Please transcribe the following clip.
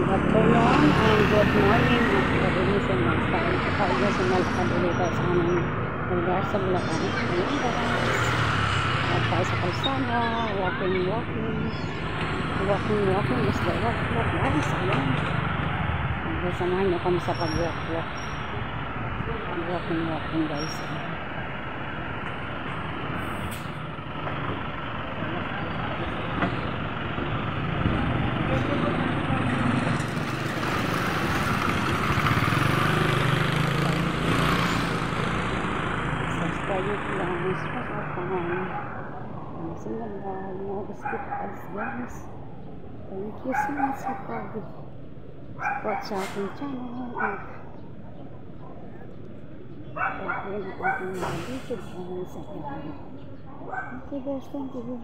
Good afternoon and good morning at Kabinisin ng Star. Kapag guys, malakad ulit tayo sa aming lugar sa Bulacan. Ayun guys. At tayo sa kalsada, walking, walking. Walking, walking is the walk, walk guys. Hanggang samahan niyo kami sa pag-walk, walk. Walking, walking guys. Subscribe lang sa kapan. Ang sinabal mo biscuit guys guys. Thank you so much sa pag support sa aking channel at pag-yun ang aking mga video guys sa kanya. Thank you guys, thank you.